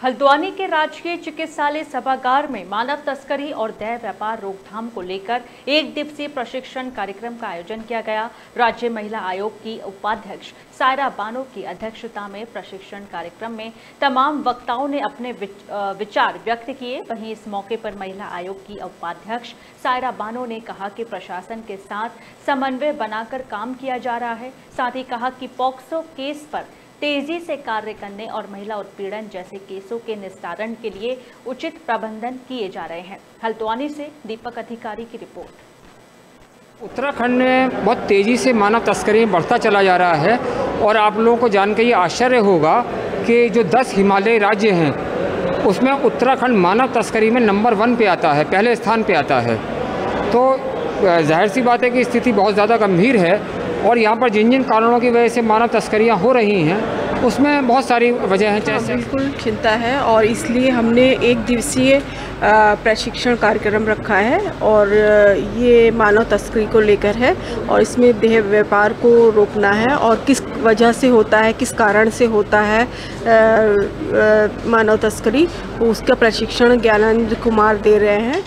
हल्द्वानी के राजकीय चिकित्सालय सभागार में मानव तस्करी और दह व्यापार रोकथाम को लेकर एक दिवसीय प्रशिक्षण कार्यक्रम का आयोजन किया गया। राज्य महिला आयोग की उपाध्यक्ष सायरा बानो की अध्यक्षता में प्रशिक्षण कार्यक्रम में तमाम वक्ताओं ने अपने विचार व्यक्त किए। वहीं इस मौके पर महिला आयोग की उपाध्यक्ष सायरा बानो ने कहा कि प्रशासन के साथ समन्वय बनाकर काम किया जा रहा है। साथ ही कहा कि पॉक्सो केस पर तेज़ी से कार्य करने और महिला उत्पीड़न जैसे केसों के निस्तारण के लिए उचित प्रबंधन किए जा रहे हैं। हल्द्वानी से दीपक अधिकारी की रिपोर्ट। उत्तराखंड में बहुत तेज़ी से मानव तस्करी बढ़ता चला जा रहा है और आप लोगों को जानकर ये आश्चर्य होगा कि जो 10 हिमालयी राज्य हैं, उसमें उत्तराखंड मानव तस्करी में नंबर वन पे आता है, पहले स्थान पे आता है। तो ज़ाहिर सी बात है कि स्थिति बहुत ज़्यादा गंभीर है और यहाँ पर जिन जिन कारणों की वजह से मानव तस्करियाँ हो रही हैं उसमें बहुत सारी वजह हैं जैसे हाँ, बिल्कुल चिंता है और इसलिए हमने एक दिवसीय प्रशिक्षण कार्यक्रम रखा है और ये मानव तस्करी को लेकर है और इसमें देह व्यापार को रोकना है और किस वजह से होता है किस कारण से होता है मानव तस्करी उसका प्रशिक्षण ज्ञानंद कुमार दे रहे हैं।